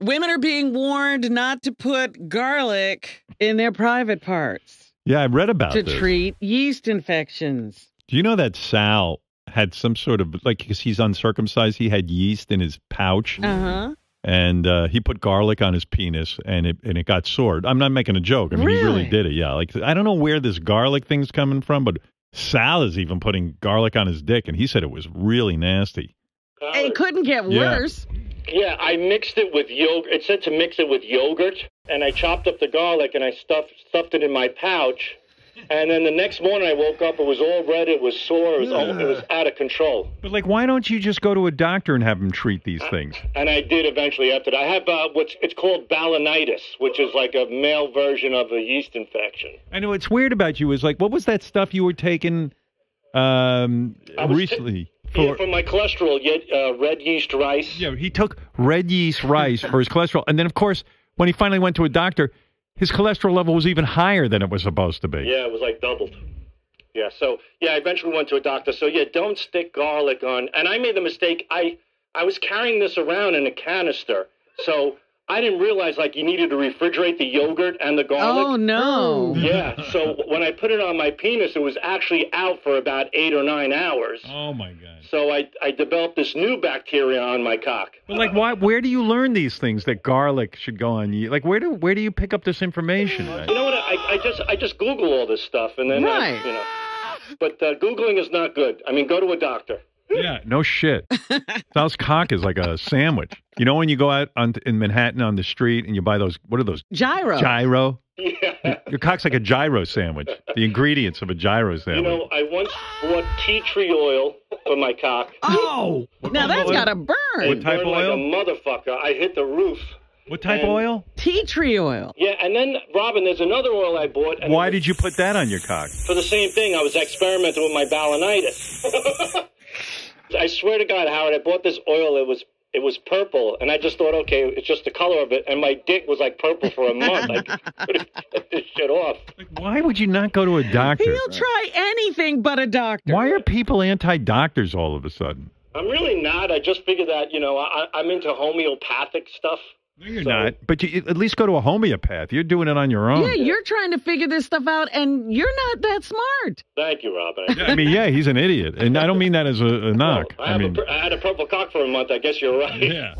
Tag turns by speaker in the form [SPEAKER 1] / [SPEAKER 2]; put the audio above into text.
[SPEAKER 1] Women are being warned not to put garlic in their private parts
[SPEAKER 2] Yeah, I read about
[SPEAKER 1] to
[SPEAKER 2] this.
[SPEAKER 1] treat yeast infections.
[SPEAKER 2] Do you know that Sal had some sort of like because he's uncircumcised, he had yeast in his pouch,
[SPEAKER 1] Uh huh.
[SPEAKER 2] and uh, he put garlic on his penis, and it and it got sore. I'm not making a joke. I mean, he really
[SPEAKER 1] Really?
[SPEAKER 2] did it. Yeah, like I don't know where this garlic thing's coming from, but Sal is even putting garlic on his dick, and he said it was really nasty.
[SPEAKER 1] It couldn't get
[SPEAKER 2] Yeah.
[SPEAKER 1] worse.
[SPEAKER 3] Yeah, I mixed it with yogurt. It said to mix it with yogurt, and I chopped up the garlic and I stuffed stuffed it in my pouch. And then the next morning I woke up, it was all red, it was sore, it was all, it was out of control.
[SPEAKER 2] But like, why don't you just go to a doctor and have him treat these things?
[SPEAKER 3] And I did eventually after that. I have uh, what's it's called balanitis, which is like a male version of a yeast infection.
[SPEAKER 2] I know what's weird about you is like, what was that stuff you were taking um,
[SPEAKER 3] I
[SPEAKER 2] recently?
[SPEAKER 3] yeah, for my cholesterol, yet uh, red yeast rice.
[SPEAKER 2] Yeah, he took red yeast rice for his cholesterol, and then of course, when he finally went to a doctor, his cholesterol level was even higher than it was supposed to be.
[SPEAKER 3] Yeah, it was like doubled. Yeah, so yeah, I eventually went to a doctor. So yeah, don't stick garlic on. And I made the mistake. I I was carrying this around in a canister, so I didn't realize like you needed to refrigerate the yogurt and the garlic.
[SPEAKER 1] Oh no.
[SPEAKER 3] Yeah, so when I put it on my penis, it was actually out for about eight or nine hours.
[SPEAKER 2] Oh my god!
[SPEAKER 3] So I, I developed this new bacteria on my cock.
[SPEAKER 2] But like, why? Where do you learn these things that garlic should go on you? Like, where do where do you pick up this information?
[SPEAKER 3] You know what? I, I just I just Google all this stuff and then I- you know. But uh, googling is not good. I mean, go to a doctor.
[SPEAKER 2] Yeah, no shit. Sal's cock is like a sandwich. You know when you go out on, in Manhattan on the street and you buy those? What are those?
[SPEAKER 1] Gyro.
[SPEAKER 2] Gyro.
[SPEAKER 3] Yeah.
[SPEAKER 2] Your cock's like a gyro sandwich. The ingredients of a gyro sandwich.
[SPEAKER 3] You
[SPEAKER 2] sandwich.
[SPEAKER 3] know, I once bought tea tree oil for my cock.
[SPEAKER 2] oh,
[SPEAKER 1] now that's got to burn.
[SPEAKER 2] What type
[SPEAKER 3] Burned
[SPEAKER 2] of oil?
[SPEAKER 3] Like a motherfucker. I hit the roof.
[SPEAKER 2] what type of oil?
[SPEAKER 1] Tea tree oil.
[SPEAKER 3] Yeah, and then Robin, there's another oil I bought. And
[SPEAKER 2] Why did you put that on your cock?
[SPEAKER 3] For the same thing. I was experimenting with my balanitis. I swear to God, Howard, I bought this oil. It was it was purple, and I just thought, okay, it's just the color of it. And my dick was like purple for a month. I couldn't get this shit off.
[SPEAKER 2] Why would you not go to a doctor?
[SPEAKER 1] He'll try anything but a doctor.
[SPEAKER 2] Why are people anti-doctors all of a sudden?
[SPEAKER 3] I'm really not. I just figured that you know I, I'm into homeopathic stuff.
[SPEAKER 2] No, you're
[SPEAKER 3] So-
[SPEAKER 2] not. But you at least go to a homeopath. You're doing it on your own.
[SPEAKER 1] Yeah, you're trying to figure this stuff out, and you're not that smart.
[SPEAKER 3] Thank you, Robin.
[SPEAKER 2] I mean, yeah, he's an idiot, and I don't mean that as a, a knock.
[SPEAKER 3] I,
[SPEAKER 2] I mean,
[SPEAKER 3] a, pur- I had a purple cock for a month. I guess you're right.
[SPEAKER 2] yeah.